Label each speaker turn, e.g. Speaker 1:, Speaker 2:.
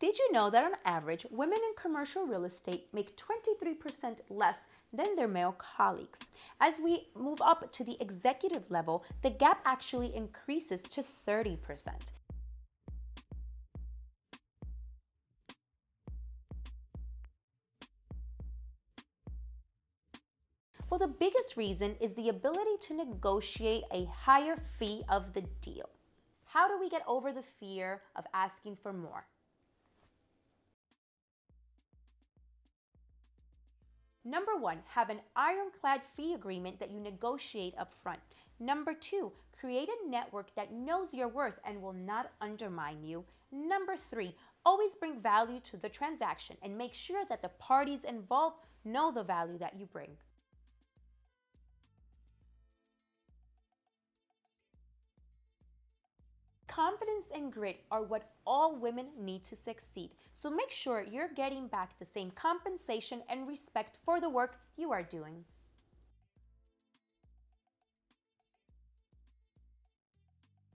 Speaker 1: Did you know that on average, women in commercial real estate make 23% less than their male colleagues? As we move up to the executive level, the gap actually increases to 30%. Well, the biggest reason is the ability to negotiate a higher fee of the deal. How do we get over the fear of asking for more? Number one, have an ironclad fee agreement that you negotiate up front. Number two, create a network that knows your worth and will not undermine you. Number three, always bring value to the transaction and make sure that the parties involved know the value that you bring. Confidence and grit are what all women need to succeed. So make sure you're getting back the same compensation and respect for the work you are doing.